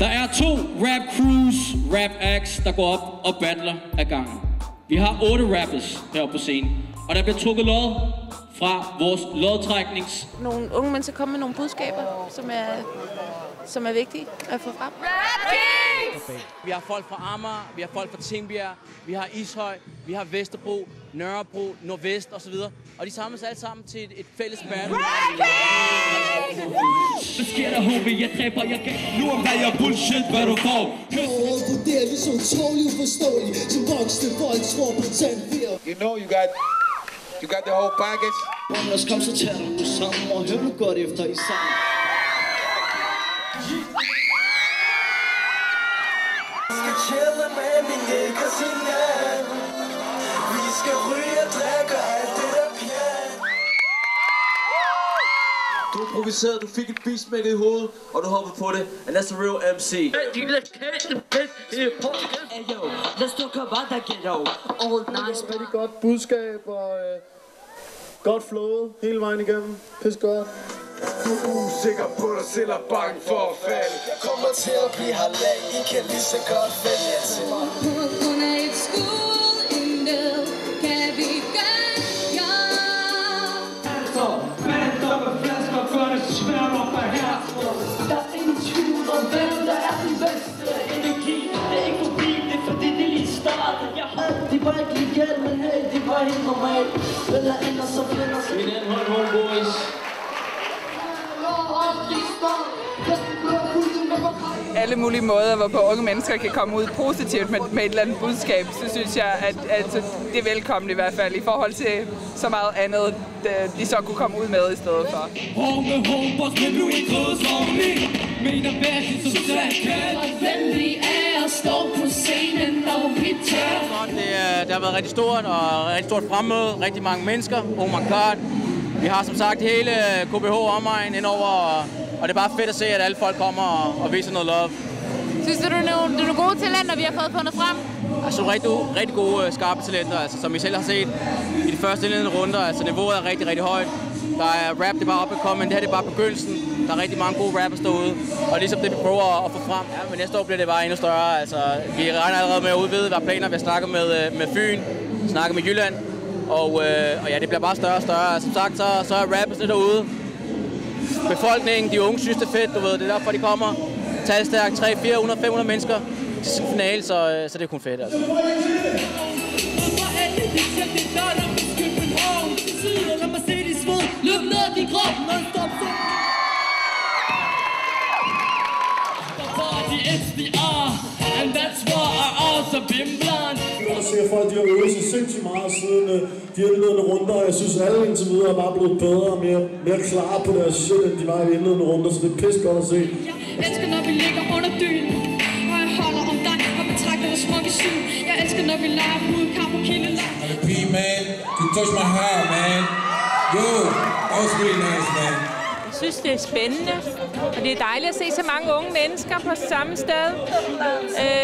Der er to rap crews, rap acts, der går op og battler ad gangen. Vi har otte rappers heroppe på scenen, og der bliver trukket lod fra vores lodtræknings... Nogle unge mennesker kommer med nogle budskaber, som er, som er vigtige at få frem. Vi har folk fra Amager, vi har folk fra Tingbjerg, vi har Ishøj, vi har Vesterbro, Nørrebro, Nordvest osv. Og de samles alle sammen til et, et fælles battle. Hvad sker der, homie? Jeg dræber, jeg gaber. Nu er jeg bullshit, hvad du får. Og vurderer vi så utrolig uforståeligt Som voksne folk tror på tandfjer You know you got you got the whole package. Anders, kom så tag dig sammen Og hør nu godt efter i sammen skal chille med min niggas i Du improviserede, du fik et beat smækket i hovedet, og du hoppede på det. And that's the real MC. Let's talk about that ghetto All nice rigtig godt budskab og øh, godt flowet hele vejen igennem. Pis godt. Du er usikker på dig selv og bange for at falde. Jeg kommer til at blive halal I kan lige så godt vælge til mig et normalt Eller ender så finder sig Min anden homeboys. alle mulige måder, hvorpå unge mennesker kan komme ud positivt med, med et eller andet budskab, så synes jeg, at, at det er velkommen i hvert fald i forhold til så meget andet, de- de så kunne komme ud med i stedet for. Home, homeboys, men Det, det har været rigtig stort, og rigtig stort fremmøde. Rigtig mange mennesker. Oh my god. Vi har som sagt hele KBH omegn indover, og, og det er bare fedt at se, at alle folk kommer og, og viser noget love. Synes du, du er nogle, du er nogle gode talenter, vi har fået fundet frem? Altså rigtig, rigtig gode, skarpe talenter, altså, som I selv har set i de første indledende runder. Altså niveauet er rigtig, rigtig højt. Der er rap, det er bare op at komme, men det her det er bare begyndelsen. Der er rigtig mange gode rappers derude, og ligesom det, vi prøver at, at få frem. Ja, men næste år bliver det bare endnu større. Altså, vi regner allerede med at udvide, hvad planer vi har snakket med, øh, med Fyn, snakket med Jylland, og, øh, og ja, det bliver bare større og større. Altså, som sagt, så, så er rappers derude. Befolkningen, de unge synes det er fedt, du ved, det er derfor, de kommer. Talstærk, 3, 400, 500 mennesker til sådan finale, så, øh, så det er kun fedt, altså. I been blind. Jeg ser folk, de har øvet sig sindssygt meget siden øh, de indledende runder, og jeg synes, alle indtil videre er bare blevet bedre og mere, mere klare på deres shit, end de var i de indledende runder, så det er pisse godt at se. Jeg elsker, når vi ligger under dynen Og jeg holder om dig og betragter dig smukke syn Jeg elsker, når vi leger hudkamp og kildelag P, man, you touched my heart, man. Yo, that was really nice, man. Jeg synes, det er spændende, og det er dejligt at se så mange unge mennesker på samme sted. Øh,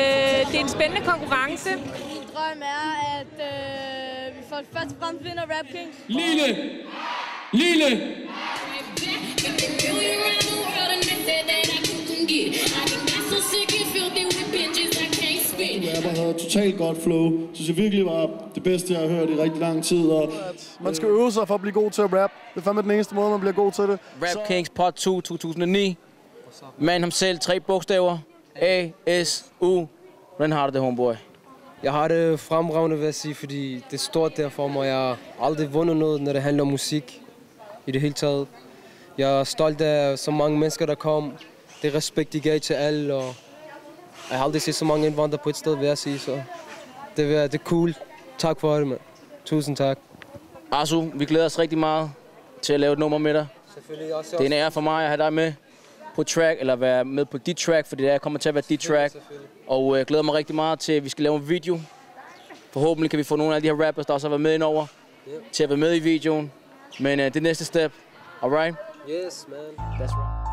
det er en spændende konkurrence. Min drøm er, at øh, vi for først og fremmest vinder Rap King Lille! Lille! rapper havde totalt godt flow. Synes jeg virkelig var det bedste, jeg har hørt i rigtig lang tid. Og man skal øve sig for at blive god til at rap. Det er fandme den eneste måde, man bliver god til det. Rap Kings Part 2 2009. Mand ham selv, tre bogstaver. A, S, U. Hvordan har du det, homeboy? Jeg har det fremragende, vil jeg sige, fordi det er stort der for mig. Jeg har aldrig vundet noget, når det handler om musik i det hele taget. Jeg er stolt af så mange mennesker, der kom. Det respekt, de gav til alle, og jeg har aldrig set så mange indvandrere på et sted, vil jeg sige. Så det, er, det er cool. Tak for det, mand. Tusind tak. Asu, vi glæder os rigtig meget til at lave et nummer med dig. Selvfølgelig også. Det er en ære for mig at have dig med på track, eller være med på dit track, fordi det er kommer til at være dit track. Og øh, jeg glæder mig rigtig meget til, at vi skal lave en video. Forhåbentlig kan vi få nogle af de her rappers, der også har været med indover, til at være med i videoen. Men øh, det er næste step. Alright? Yes, man. That's right.